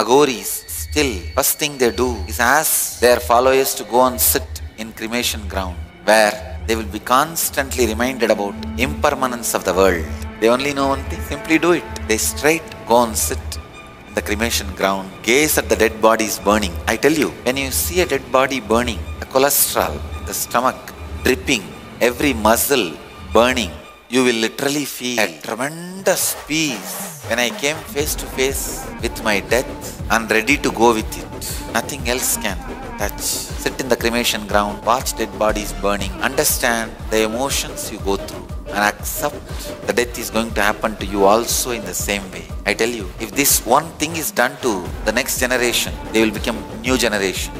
Aghoris still, first thing they do is ask their followers to go and sit in cremation ground where they will be constantly reminded about impermanence of the world. They only know one thing, simply do it. They straight go and sit in the cremation ground, gaze at the dead bodies burning. I tell you, when you see a dead body burning, the cholesterol, the stomach dripping, every muscle burning, you will literally feel a tremendous peace. When I came face to face with my death and ready to go with it, nothing else can touch. Sit in the cremation ground, watch dead bodies burning, understand the emotions you go through, and accept the death is going to happen to you also in the same way. I tell you, if this one thing is done to the next generation, they will become new generation.